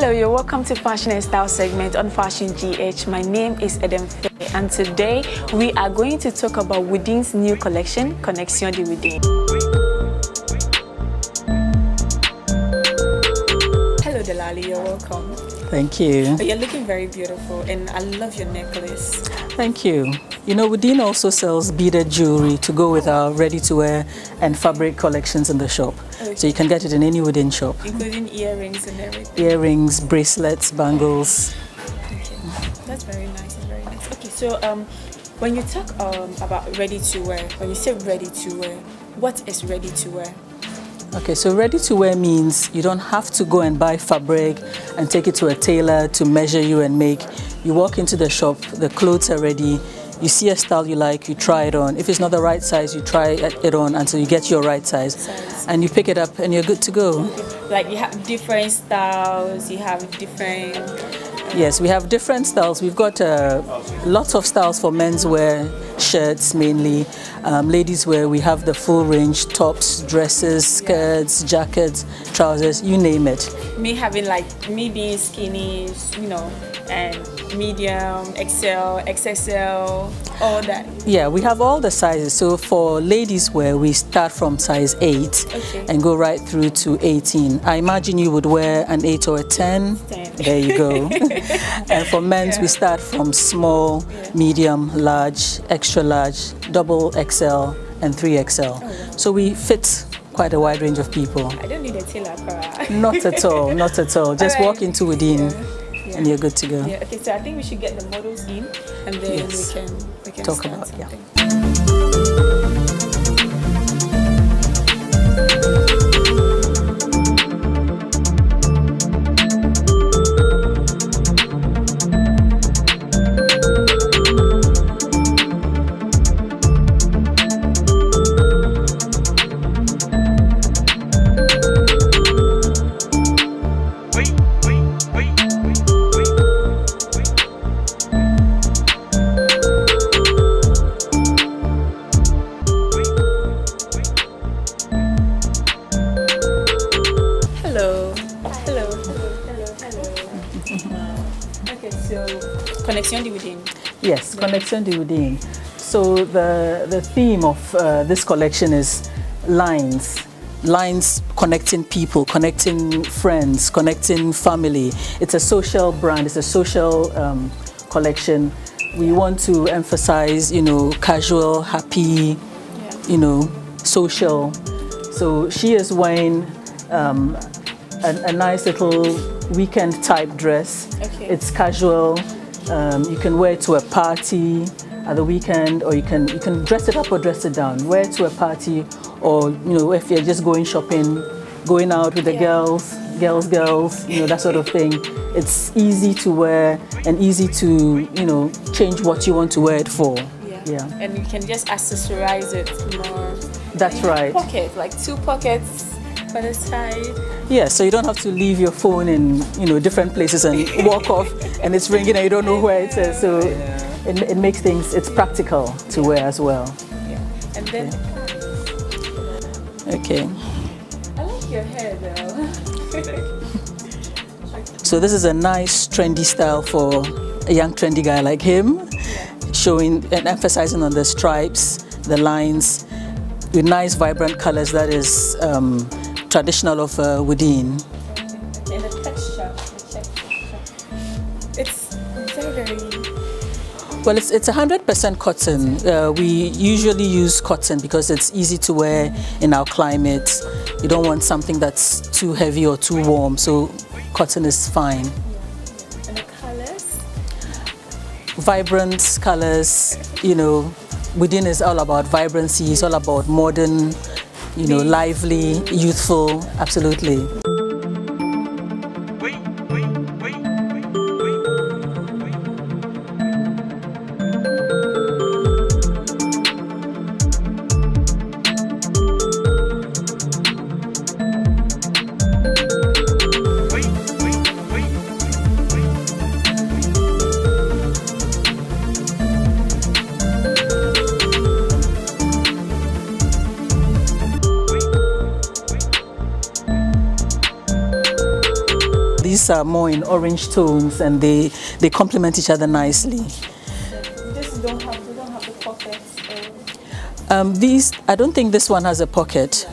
Hello, you're welcome to Fashion and Style segment on Fashion GH. My name is Eden Faye, and today we are going to talk about Woodin's new collection, Connexion de Woodin. Delali, you're welcome. Thank you. You're looking very beautiful, and I love your necklace. Thank you. You know, Woodin also sells beaded jewelry to go with our ready-to-wear and fabric collections in the shop. Okay. So you can get it in any Woodin shop. Including earrings and everything? Earrings, bracelets, bangles. Okay. That's very nice. That's very nice. Okay, so um, when you talk um, about ready-to-wear, when you say ready-to-wear, what is ready-to-wear? Okay, so ready to wear means you don't have to go and buy fabric and take it to a tailor to measure you and make. You walk into the shop, the clothes are ready, you see a style you like, you try it on. If it's not the right size, you try it on until you get your right size. size. And you pick it up and you're good to go. Like you have different styles, you have different Yes, we have different styles. We've got uh, lots of styles for menswear, shirts mainly. Um, ladies wear, we have the full range, tops, dresses, skirts, jackets, trousers, you name it. Me having like, me being skinny, you know, and medium, XL, XXL, all that? Yeah, we have all the sizes. So for ladies wear, we start from size 8 okay. and go right through to 18. I imagine you would wear an 8 or a 10. 10. There you go. and for men's, yeah. we start from small, yeah. medium, large, extra large, double XL, and 3XL. Oh, yeah. So we fit quite a wide range of people. I don't need a tailor. not at all, not at all. Just all right. walk into Woodin and you're good to go. Yeah, okay, so I think we should get the models in and then yes. we can, we can talk about something. yeah. Connexion de Woodin. Yes, yeah. Connexion de Woodin. So the, the theme of uh, this collection is lines. Lines connecting people, connecting friends, connecting family. It's a social brand, it's a social um, collection. We want to emphasize, you know, casual, happy, yeah. you know, social. So she is wearing um, a, a, nice little weekend type dress. Okay. It's casual, um, you can wear it to a party at the weekend, or you can you can dress it up or dress it down. Wear it to a party, or you know if you're just going shopping, going out with the yeah. girls, girls, girls, you know that sort of thing. It's easy to wear and easy to you know change what you want to wear it for. Yeah. yeah. And you can just accessorize it more. That's right. Pocket like two pockets by the side. Yeah, so you don't have to leave your phone in you know different places and walk off and it's ringing and you don't know where it is. So it, it makes things it's practical to wear as well. Yeah, and then. Okay. I like your hair though. so this is a nice trendy style for a young trendy guy like him, showing and emphasizing on the stripes, the lines, with nice vibrant colors that is um, traditional of uh, Woodin. And the texture, it's very, very... Well, it's it's 100% cotton. Uh, we usually use cotton because it's easy to wear in our climate. You don't want something that's too heavy or too warm, so cotton is fine. And the colors? Vibrant colors, you know, Woodin is all about vibrancy, it's all about modern you know, lively, youthful, absolutely. Are more in orange tones and they, they complement each other nicely. This don't have, they don't have the pockets. Um, these, I don't think this one has a pocket,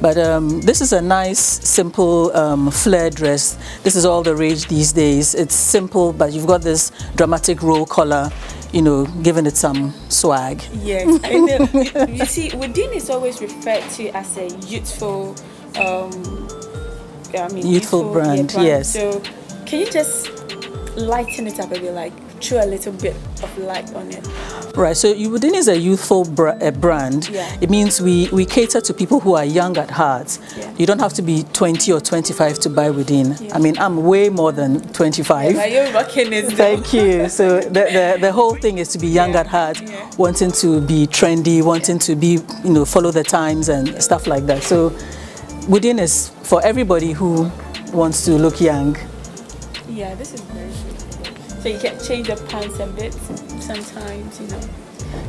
but um, this is a nice, simple um, flare dress. This is all the rage these days. It's simple, but you've got this dramatic roll collar, you know, giving it some swag. Yes, I know. you see, Woodin is always referred to as a youthful, um, I mean, youthful, brand, brand. Yes. So, can you just lighten it up a bit, like throw a little bit of light on it? Right, so Woodin is a youthful br a brand. Yeah. It means we, we cater to people who are young at heart. Yeah. You don't have to be 20 or 25 to buy Woodin. Yeah. I mean, I'm way more than 25. Yeah, you're rocking it. Thank you. So the, the, the whole thing is to be young at heart, wanting to be trendy, wanting to be, you know, follow the times and stuff like that. So Woodin is for everybody who wants to look young. Yeah, this is very good. So you can change the pants a bit sometimes, you know.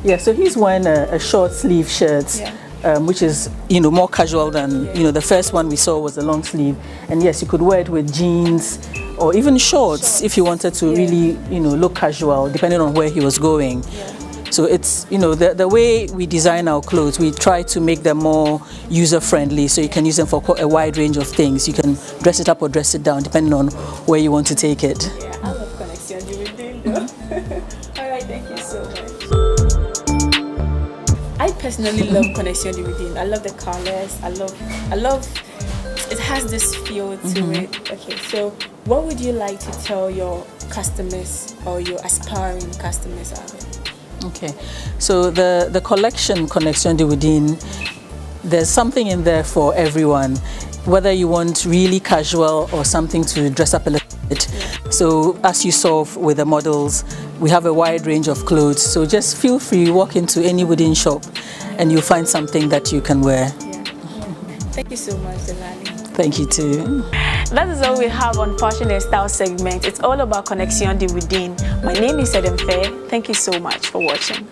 Yeah, so he's wearing a, a short sleeve shirt, Yeah. um, which is you know more casual than you know the first one we saw was a long sleeve, and yes, you could wear it with jeans or even shorts, if you wanted to Yeah. really you know look casual, depending on where he was going. Yeah. So it's you know the the way we design our clothes, we try to make them more user friendly, so you can use them for quite a wide range of things. You can dress it up or dress it down, depending on where you want to take it. Yeah, I love Connexion du Woodin though. All right, thank you so much. I personally love Connexion Woodin. I love the colors. I love, I love, it has this feel to mm-hmm. it. Okay, so what would you like to tell your customers or your aspiring customers out there? Okay, so the, the collection Connexion de Woodin, there's something in there for everyone, whether you want really casual or something to dress up a little bit. So as you saw with the models, we have a wide range of clothes. So just feel free, walk into any Woodin shop and you'll find something that you can wear. Yeah. Thank you so much, Delani. Thank you too. That is all we have on Fashion and Style segment. It's all about Connexion de Woodin. My name is Adam Fair. Thank you so much for watching.